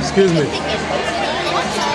Excuse me.